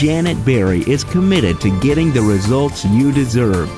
Janet Berry is committed to getting the results you deserve.